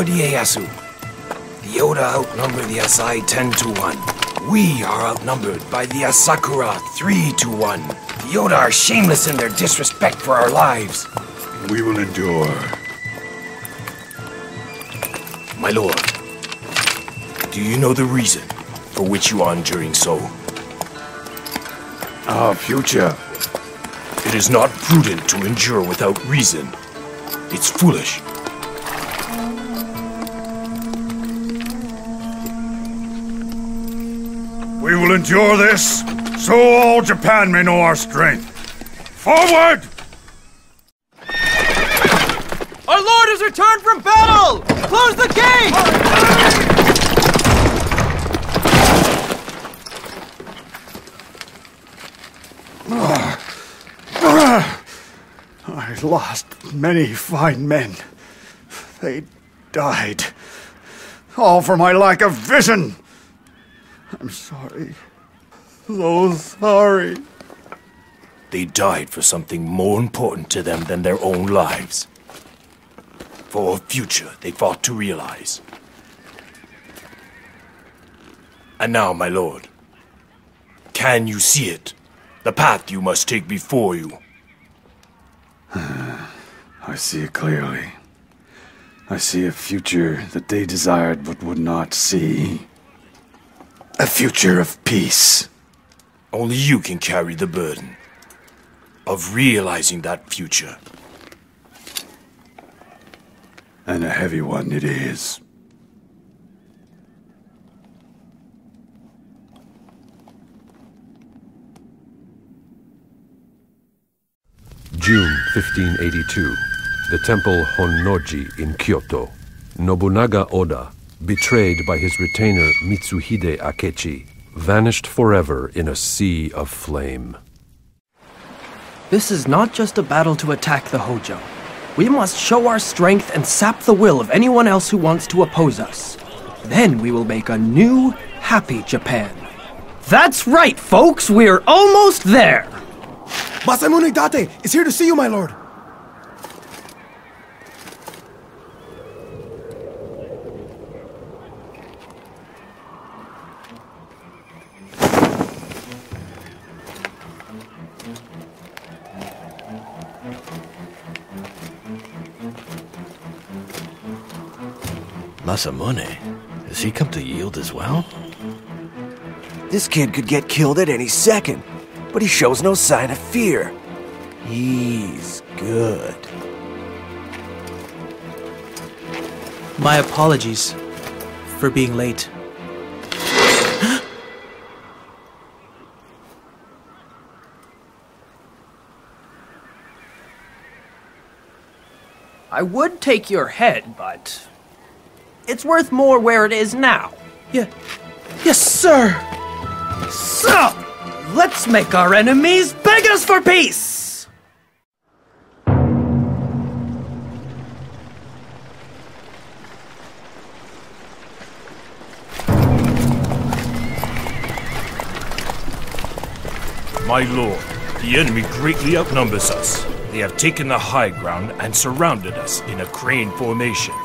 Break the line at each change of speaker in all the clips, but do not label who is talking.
Lord Ieyasu, the Oda outnumber the Asai 10 to 1. We are outnumbered by the Asakura 3 to 1. The Oda are shameless in their disrespect for our lives.
We will endure.
My lord, do you know the reason for which you are enduring so?
Our future.
It is not prudent to endure without reason. It's foolish.
Will endure this, so all Japan may know our strength. Forward!
Our lord has returned from battle! Close the gate!
I lost many fine men. They died. All for my lack of vision. I'm sorry. So sorry.
They died for something more important to them than their own lives. For a future they fought to realize. And now, my lord, can you see it? The path you must take before you.
I see it clearly. I see a future that they desired but would not see. A future of peace.
Only you can carry the burden of realizing that future.
And a heavy one it is.
June 1582. The temple Honnoji in Kyoto. Nobunaga Oda, betrayed by his retainer Mitsuhide Akechi, vanished forever in a sea of flame.
This is not just a battle to attack the Hojo. We must show our strength and sap the will of anyone else who wants to oppose us. Then we will make a new, happy Japan. That's right, folks! We're almost there!
Masamune Date is here to see you, my lord.
Masamune? Has he come to yield as well?
This kid could get killed at any second, but he shows no sign of fear. He's good.
My apologies for being late. I would take your head, but it's worth more where it is now. Yeah. Yes, sir. So, let's make our enemies beg us for peace.
My lord, the enemy greatly outnumbers us. They have taken the high ground and surrounded us in a crane formation.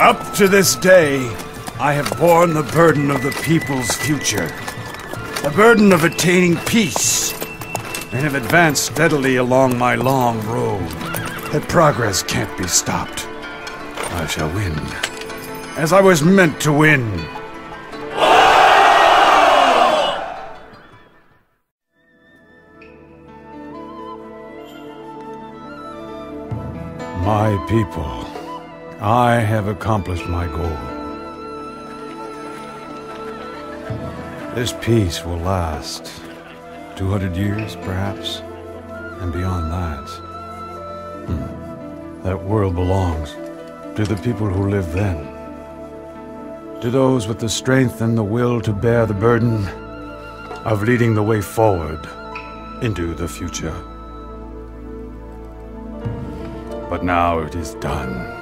Up to this day, I have borne the burden of the people's future. The burden of attaining peace. And have advanced steadily along my long road. That progress can't be stopped. I shall win. As I was meant to win. People, I have accomplished my goal. This peace will last 200 years, perhaps, and beyond that. Hmm. That world belongs to the people who live then. To those with the strength and the will to bear the burden of leading the way forward into the future. But now it is done.